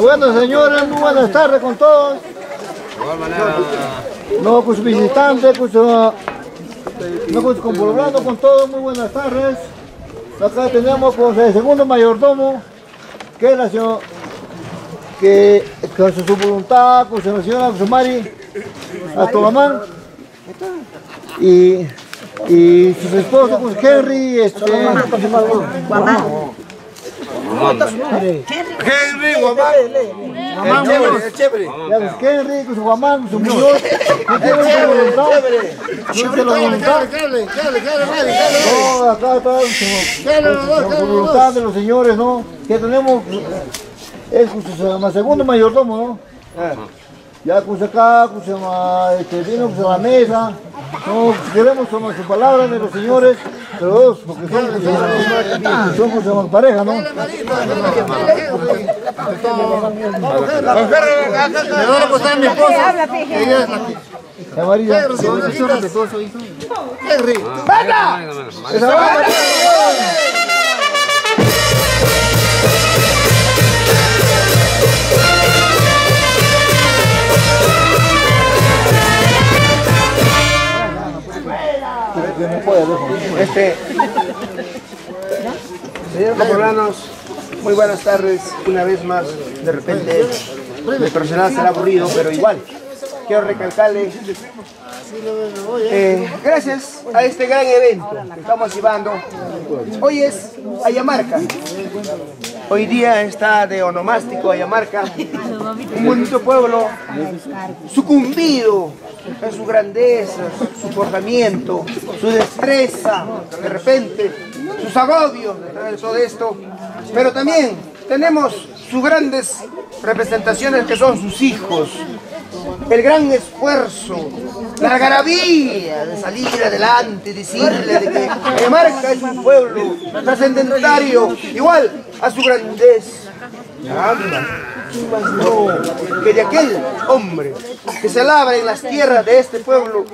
Bueno, señores, muy buenas tardes con todos. No, con sus visitantes, con su, no, con su con todos, muy buenas tardes. Acá tenemos pues, el segundo mayordomo, que es la señora, que con su voluntad, con su señora, con su Mari, a tu mamá. Y, y sus esposos, pues Henry, este... Henry, guamán. Mamá, Chévere, chévere. Ya ves, Henry, con su mamá, con su Muñoz, no tiene su voluntad. Tiene la voluntad. No, acá está su, su voluntad de los señores, ¿no? Que tenemos, es con su llama, segundo mayordomo, ¿no? Ya con acá, este, vino con la mesa, no, queremos tomar su palabra de los señores, pero dos, porque con su llama, pareja, ¿no? Me van a acostar mi esposa. Esa banda, Este, señor Capolanos, muy buenas tardes. Una vez más, de repente, el personal será aburrido, pero igual. Quiero recalcarle, eh, gracias a este gran evento que estamos llevando, hoy es Ayamarca. Hoy día está de onomástico Ayamarca, un bonito pueblo sucumbido en su grandeza, su forjamiento, su destreza, de repente, sus agobios de todo esto. Pero también tenemos sus grandes representaciones que son sus hijos. El gran esfuerzo, la algarabía de salir adelante, decirle de que Ayamarca es un pueblo trascendentario, igual a su grandeza. Más no, que de aquel hombre que se labra en las tierras de este pueblo,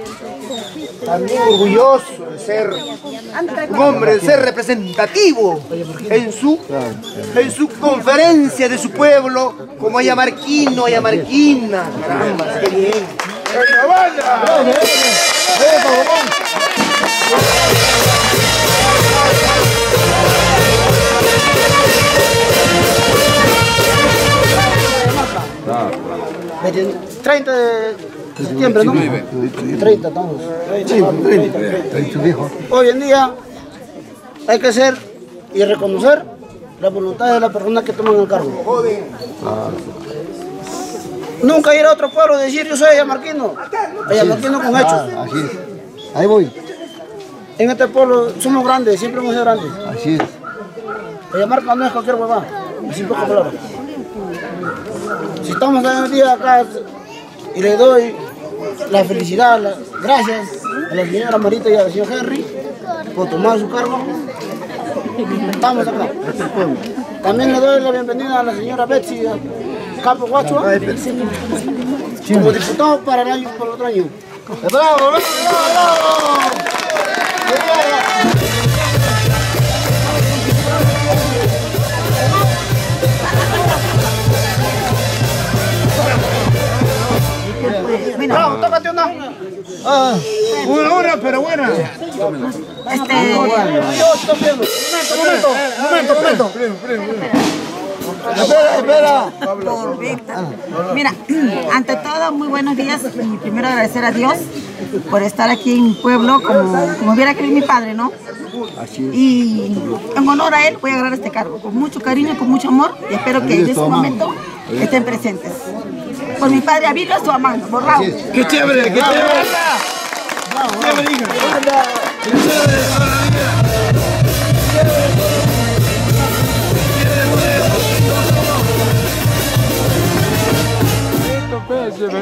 también orgulloso de ser un hombre, de ser representativo en su, en su conferencia de su pueblo, como ayamarquino, ayamarquina. Caramba, qué bien. 30 de septiembre, ¿no? 30 estamos. Hoy en día hay que ser y reconocer la voluntad de la persona que toman el cargo. Nunca ir a otro pueblo y decir yo soy ayamarquino. Ayamarquino con hechos. Ah, así es. Ahí voy. En este pueblo somos grandes, siempre hemos sido grandes. Así es. Ayamarca no es cualquier huevada, es pocas palabras. Si estamos en día acá y le doy la felicidad, gracias a la señora Marita y al señor Henry por tomar su cargo, estamos acá. También le doy la bienvenida a la señora Betsy Campo Guacho como diputado para el año, para el otro año. ¡Bravo, bravo, bravo! Bravo, Ah, Una hora, pero buena. Este. Momento, momento, momento, momento. espera, espera. por Víctor. Mira, ante todo, muy buenos días y primero agradecer a Dios por estar aquí en mi pueblo como, como hubiera querido mi padre, ¿no? Y en honor a él voy a agarrar este cargo con mucho cariño, con mucho amor y espero que en ese momento estén presentes. Por mi padre Abilio, su amando, borrado. Qué chévere, qué chévere.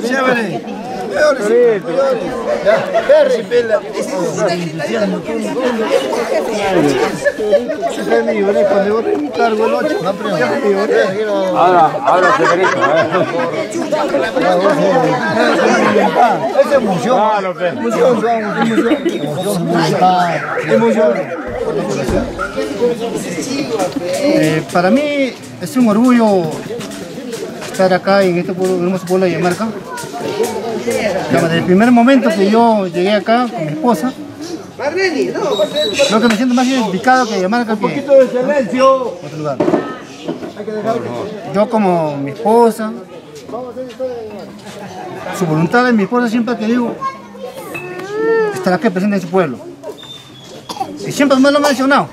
Chévere, Ahora, ahora se Es emoción. Emoción, emoción. Para mí es un orgullo estar acá en este pueblo, hermoso pueblo de Yamarca. Desde el primer momento que yo llegué acá con mi esposa, creo que me siento más identificado que Yamarca que poquito de silencio. otro lugar. Yo como mi esposa, su voluntad de mi esposa siempre ha querido estar aquí presente en su pueblo. Y siempre me lo ha mencionado.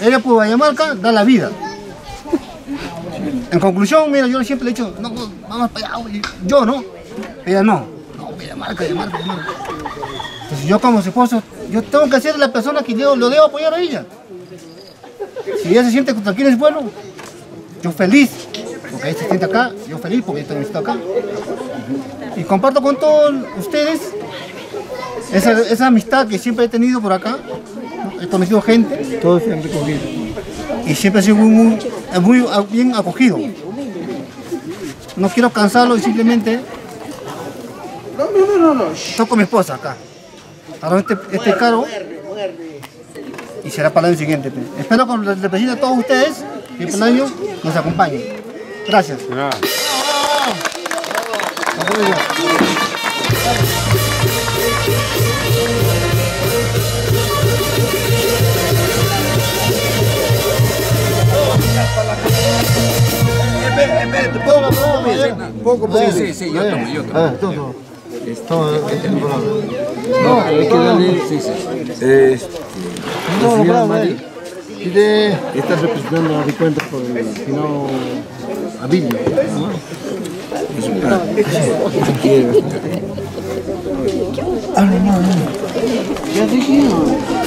Ella por Guayamarca da la vida. En conclusión, mira, yo siempre le he dicho, no, vamos para allá, yo no. Ella no. No, Guayamarca, Guayamarca, Guayamarca. Entonces yo como esposo, yo tengo que ser la persona que lo debo apoyar a ella. Si ella se siente tranquila en su pueblo, yo feliz, porque ella se siente acá, yo feliz porque yo también estoy acá. Y comparto con todos ustedes esa amistad que siempre he tenido por acá. Conocido gente Todo siempre conmigo. y siempre he sido muy, muy, muy bien acogido. No quiero cansarlo y simplemente No, no, no, no, no. estoy con mi esposa acá. Ahora este, este cargo y será para el año siguiente. pues. Espero que les represente a todos ustedes que el año nos acompañen. Gracias. Poco. Sí, sí, yo tomo, yo tomo. No, hay. Sí, sí. Representando a Ricuentos por el Abilio. Ah, no, no. Ya dije, escucha.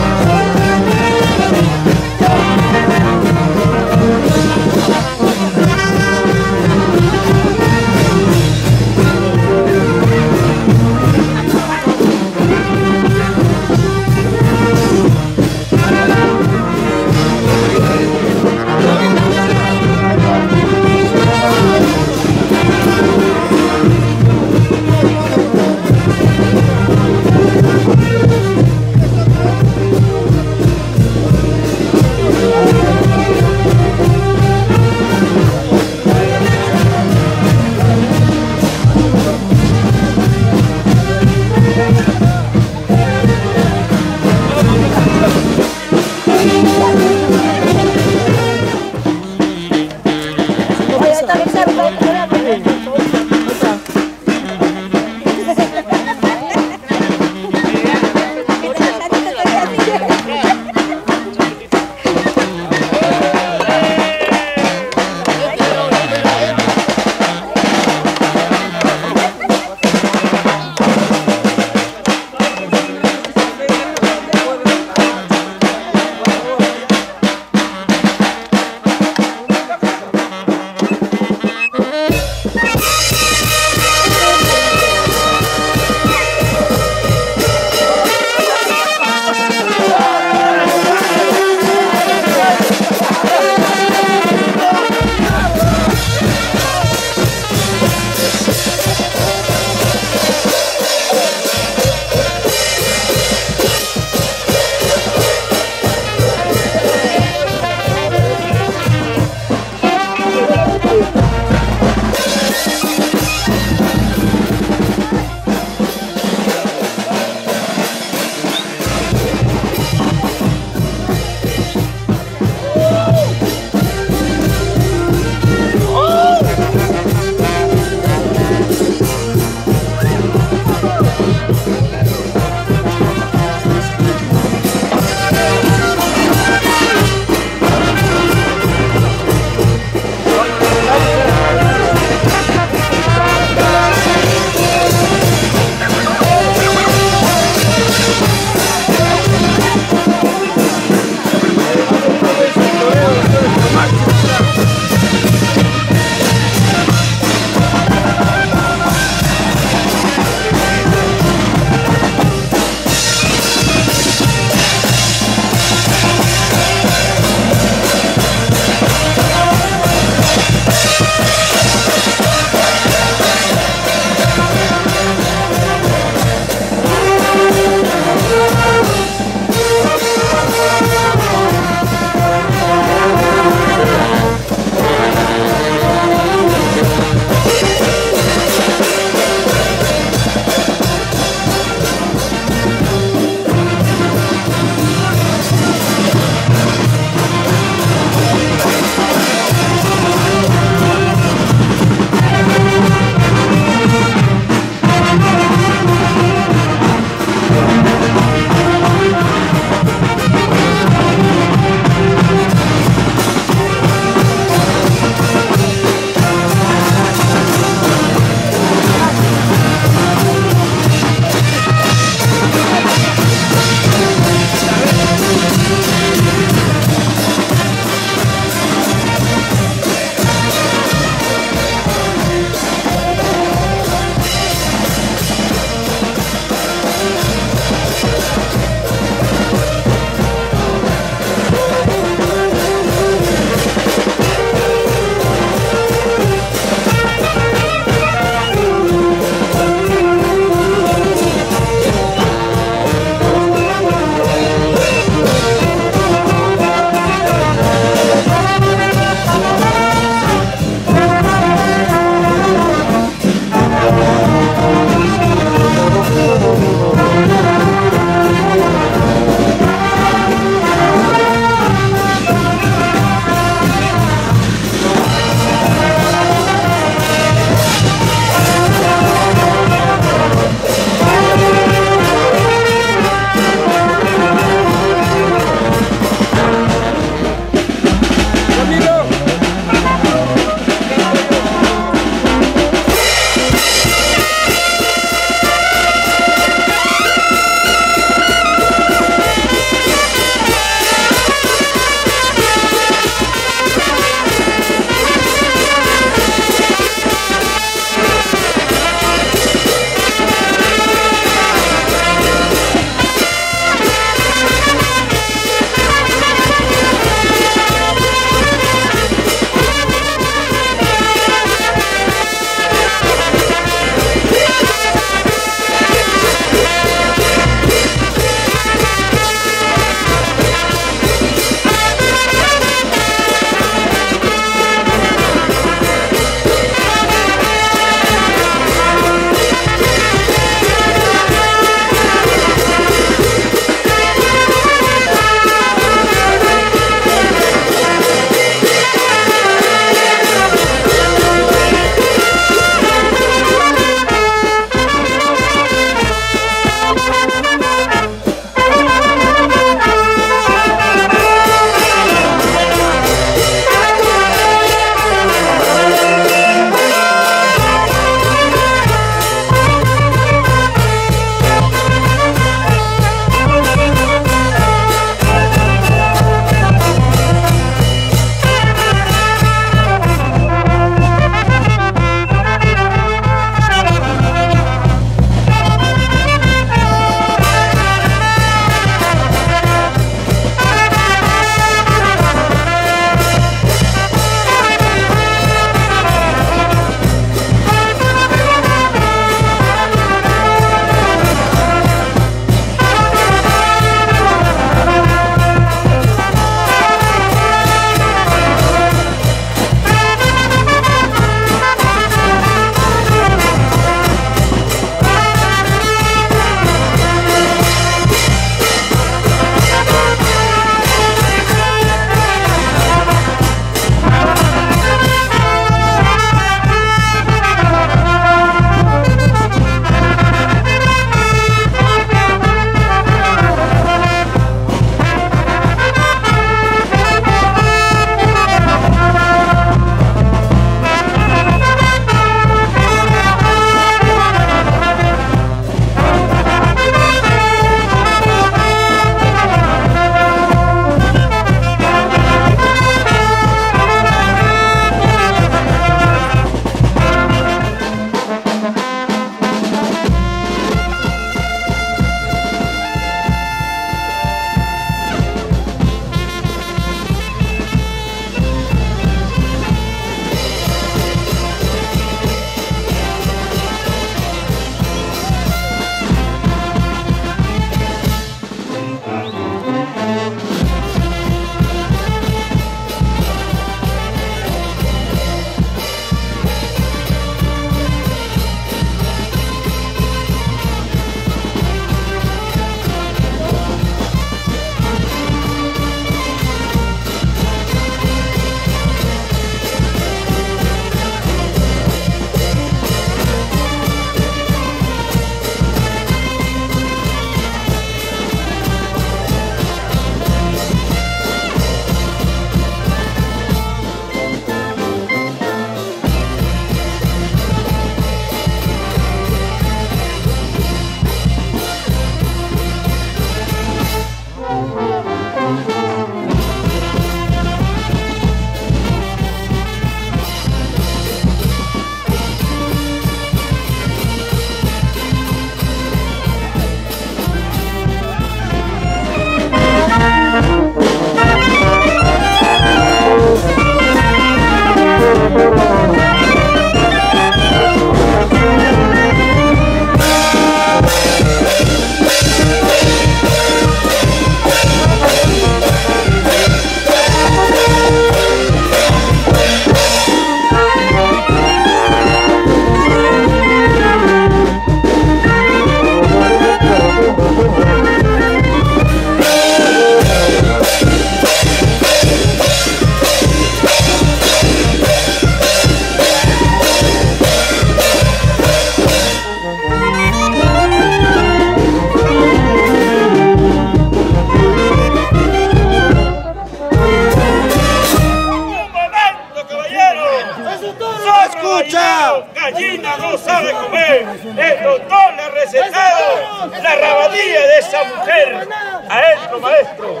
No sabe comer. El doctor le ha recetado la rabadilla de esa mujer. Adentro, maestro.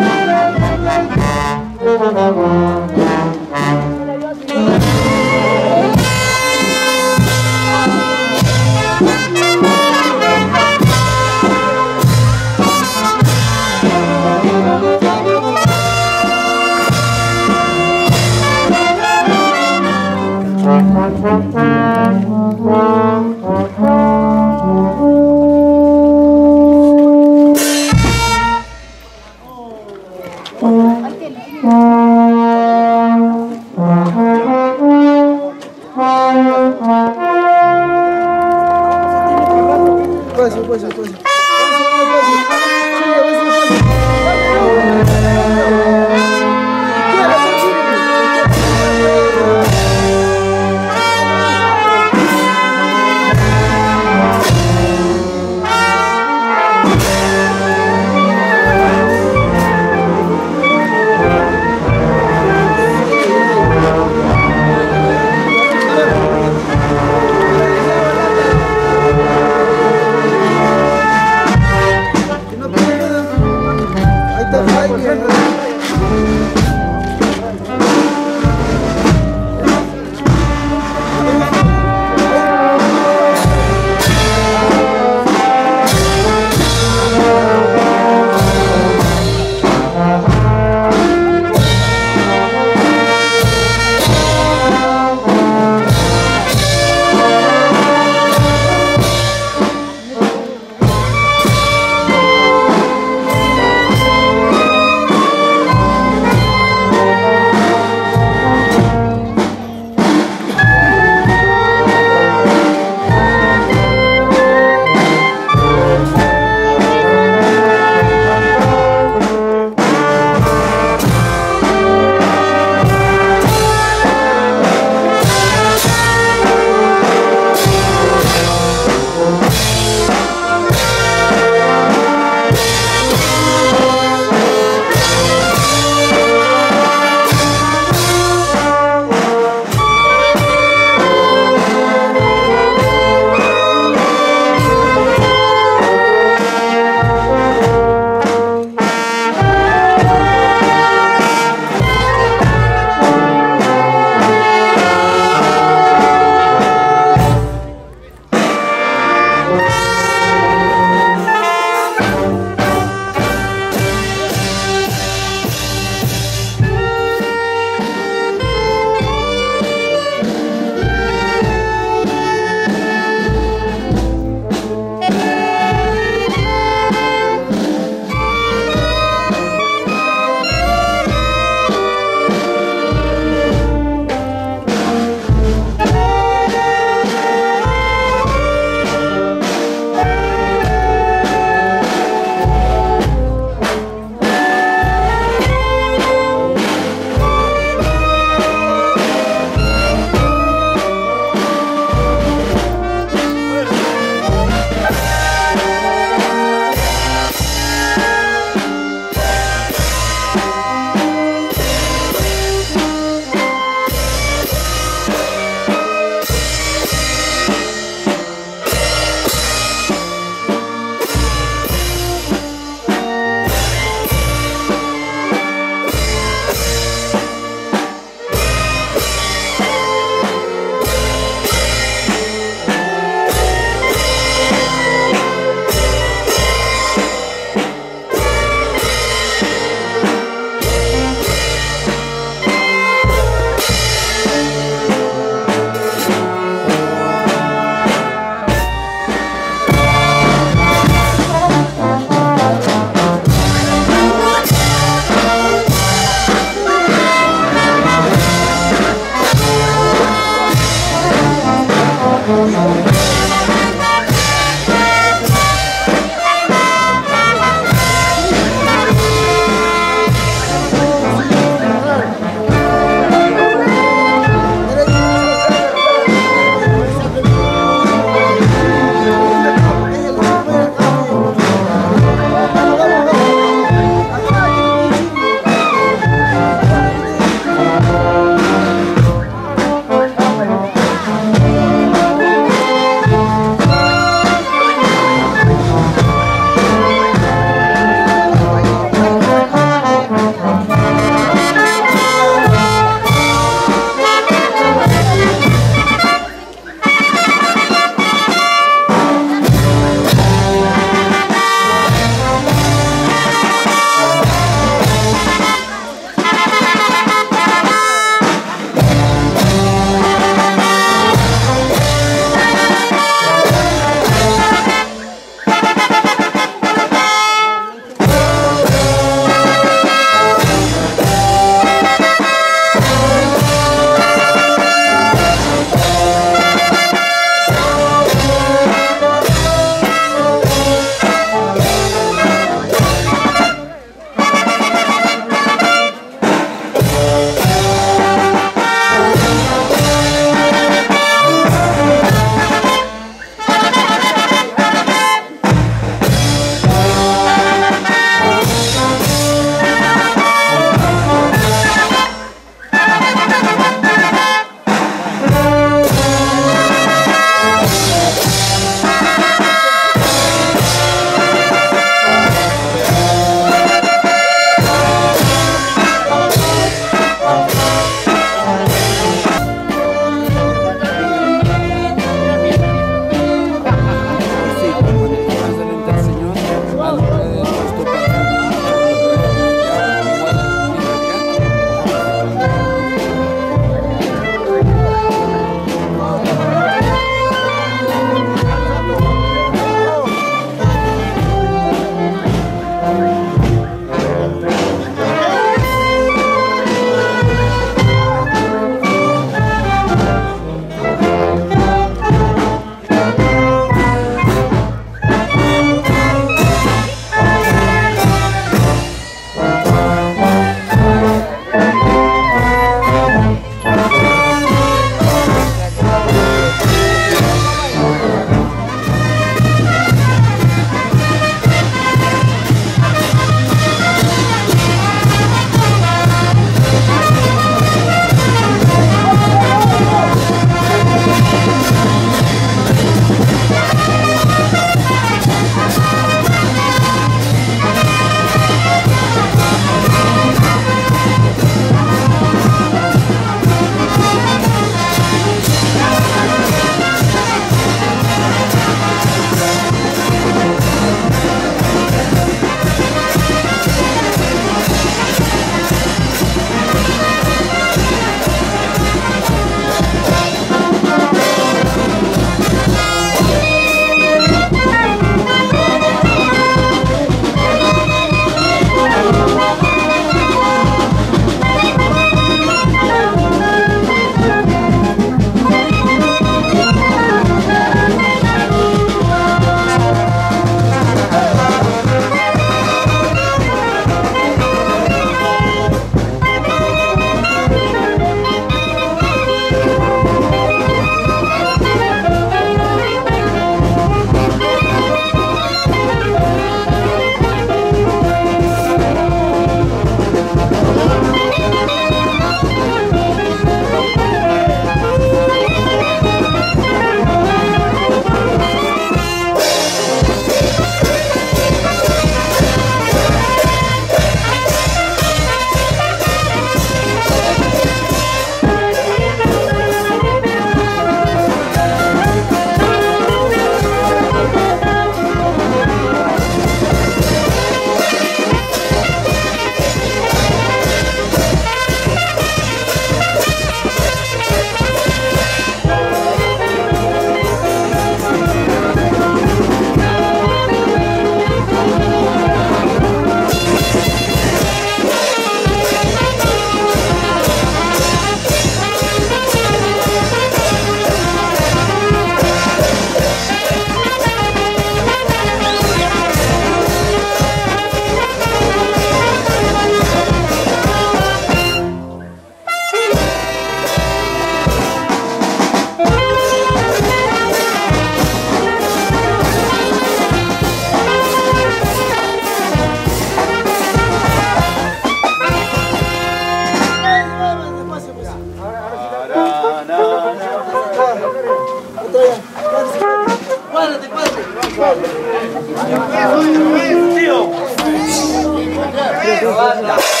banda.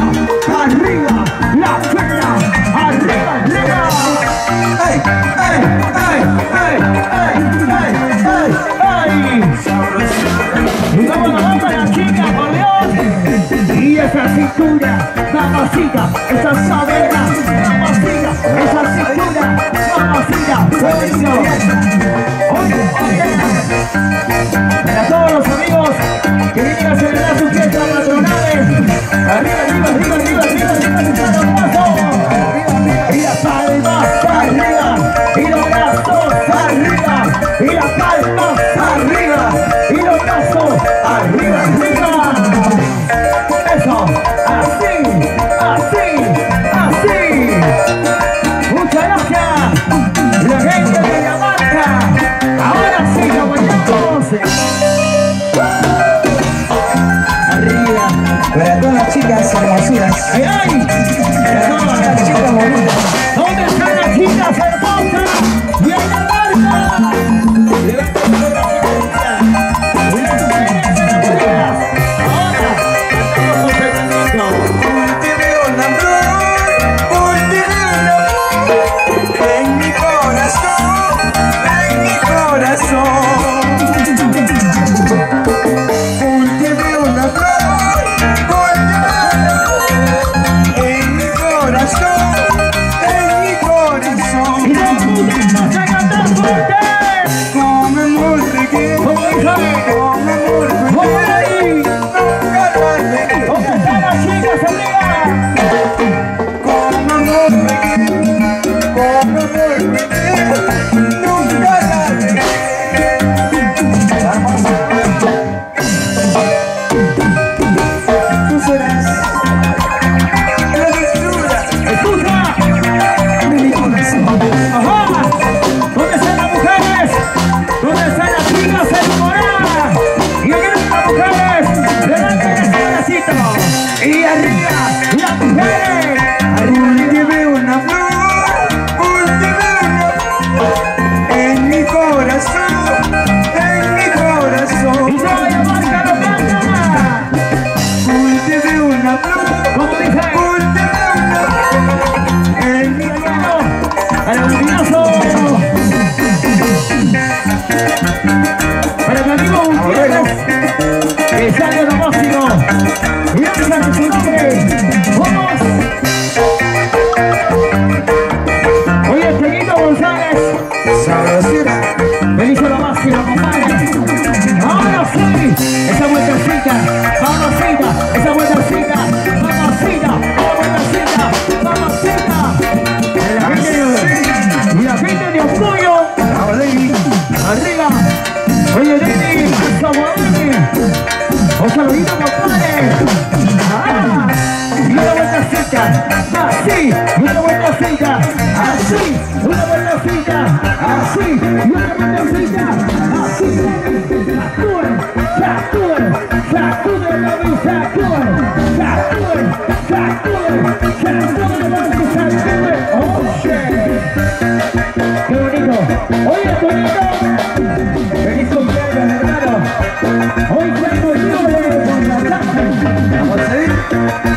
Arriba, la flecha, arriba, arriba. ¡Ey, ey, ey, ey, ey, ey, ey, ey! ¡Vámonos, vámonos, chica, por Dios! Y esa cintura, mamacita, esa sabera, mamacita, esa cintura, mamacita, oye, oye, oye. Yeah.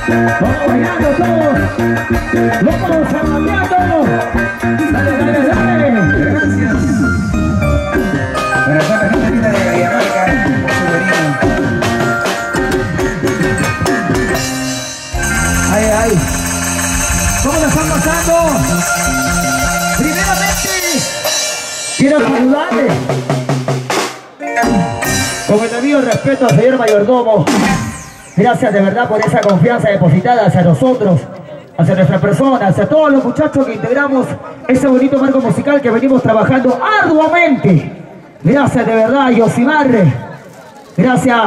Vamos bailando todos. Vamos zapateando. Dale, dale, dale. Gracias. Para toda la gente de Cajamarca, por su venida. Ay, ay. ¿Cómo la están pasando? Primeramente, quiero saludarle. Con el debido respeto al señor mayordomo. Gracias de verdad por esa confianza depositada hacia nosotros, hacia nuestra persona, hacia todos los muchachos que integramos ese bonito marco musical que venimos trabajando arduamente. Gracias de verdad, Yosimar. Gracias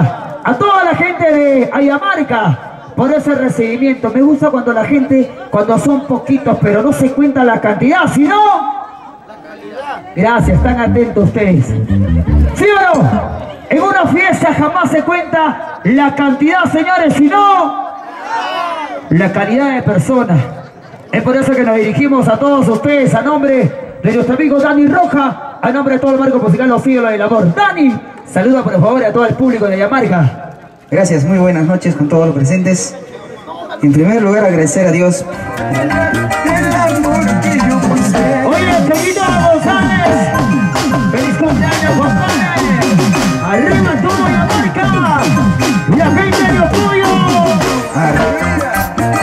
a toda la gente de Ayamarca por ese recibimiento. Me gusta cuando la gente, cuando son poquitos, pero no se cuenta la cantidad, sino... Gracias, están atentos ustedes. ¿Sí o? En una fiesta jamás se cuenta la cantidad, señores, sino la calidad de personas. Es por eso que nos dirigimos a todos ustedes a nombre de nuestro amigo Dani Roja, a nombre de todo el marco musical Los Ídolos del Amor. Dani, saluda por favor a todo el público de Yamarca. Gracias, muy buenas noches con todos los presentes. En primer lugar, agradecer a Dios Oye, González, feliz cumpleaños. Arriba todo Yamarca, y la gente de tuyos.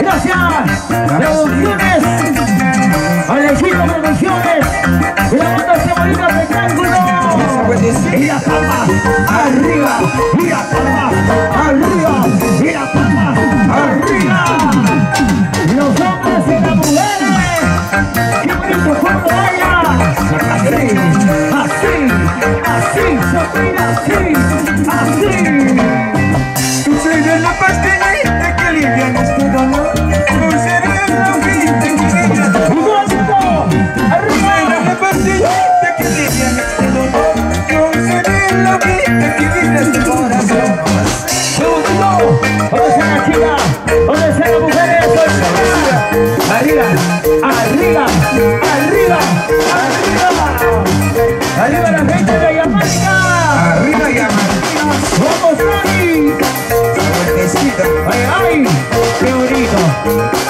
Gracias, Producciones, Alexito Producciones, grabando este bonito espectáculo. Y la palma, arriba, y la palma, arriba, y la palma, arriba. Los hombres y las mujeres, qué bonito cuando bailan. Así, así, así, así, así. Seré la pastillita que alivia bonito! ¿Cómo